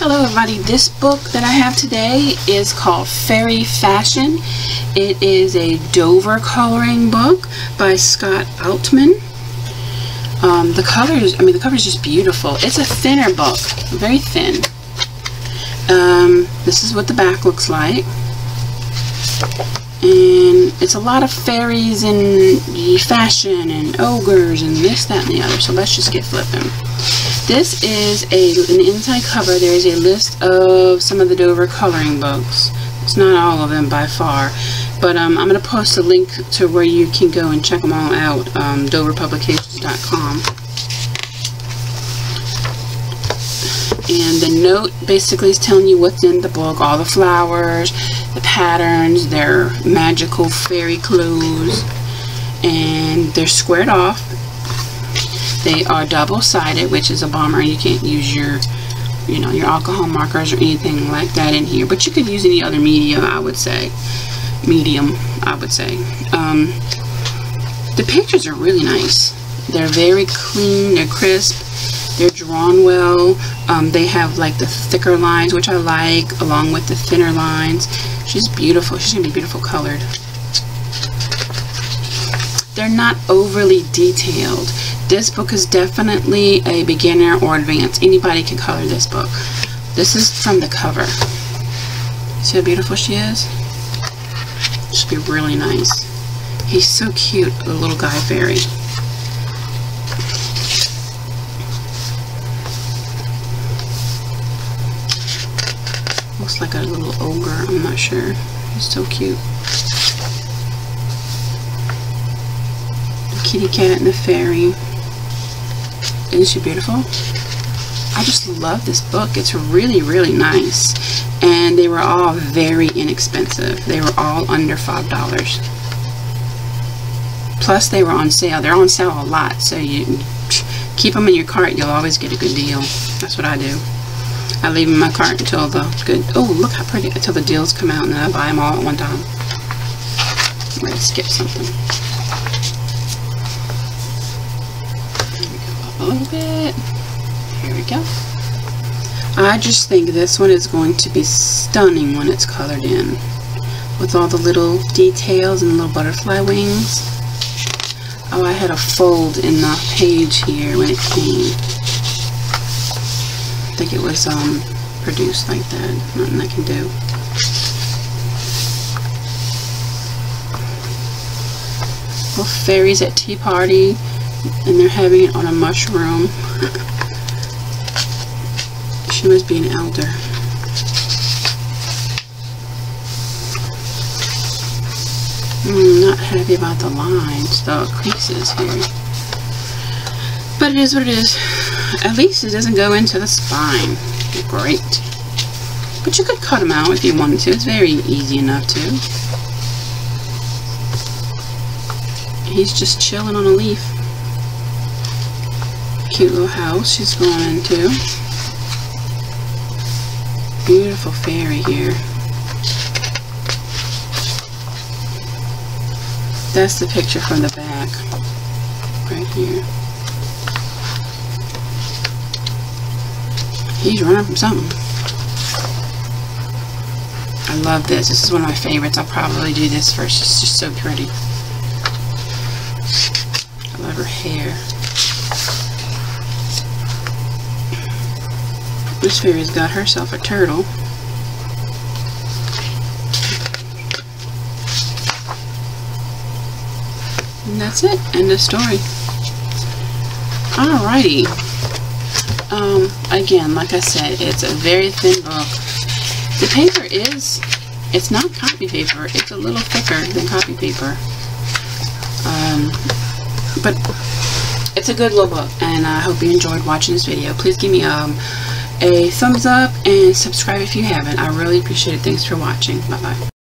Hello everybody, this book that I have today is called Fairy Fashion. It is a Dover coloring book by Scott Altmann. Um, the colors, I mean the cover is just beautiful. It's a thinner book, very thin. Um, this is what the back looks like. And it's a lot of fairies and fashion and ogres and this, that, and the other. So let's just get flipping. This is a, an inside cover. There is a list of some of the Dover coloring books. It's not all of them by far. But um, I'm going to post a link to where you can go and check them all out, um, doverpublications.com. And the note basically is telling you what's in the book, all the flowers, the patterns, their magical fairy clothes, and they're squared off they are double-sided, which is a bummer. You can't use your, you know, your alcohol markers or anything like that in here. But you could use any other medium, I would say. Medium, I would say. Um, the pictures are really nice. They're very clean. They're crisp. They're drawn well. Um, they have like the thicker lines, which I like, along with the thinner lines. She's beautiful. She's going to be beautiful colored. They're not overly detailed. This book is definitely a beginner or advanced. Anybody can color this book. This is from the cover. See how beautiful she is? she should be really nice. He's so cute, the little guy fairy. Looks like a little ogre, I'm not sure. He's so cute. The kitty cat and the fairy. Isn't she beautiful? I just love this book. It's really, really nice. And they were all very inexpensive. They were all under $5. Plus, they were on sale. They're on sale a lot, so you keep them in your cart. You'll always get a good deal. That's what I do. I leave them in my cart until the good... Oh, look how pretty. Until the deals come out, and then I buy them all at one time. I'm going to skip something. A little bit. Here we go. I just think this one is going to be stunning when it's colored in. With all the little details and little butterfly wings. Oh, I had a fold in the page here when it came. I think it was um, produced like that. Nothing I can do. Little fairies at tea party and they're having it on a mushroom. she must be an elder. I'm not happy about the lines, the creases here. But it is what it is. At least it doesn't go into the spine. Great. But you could cut them out if you wanted to. It's very easy enough to. He's just chilling on a leaf cute little house she's going into. Beautiful fairy here. That's the picture from the back. Right here. He's running from something. I love this. This is one of my favorites. I'll probably do this first. It's just so pretty. I love her hair. This fairy's got herself a turtle. And that's it. End of story. Alrighty. Um, again, like I said, it's a very thin book. The paper is, it's not copy paper. It's a little thicker than copy paper. Um, but it's a good little book, and I hope you enjoyed watching this video. Please give me um, a thumbs up and subscribe if you haven't. I really appreciate it. Thanks for watching. Bye-bye.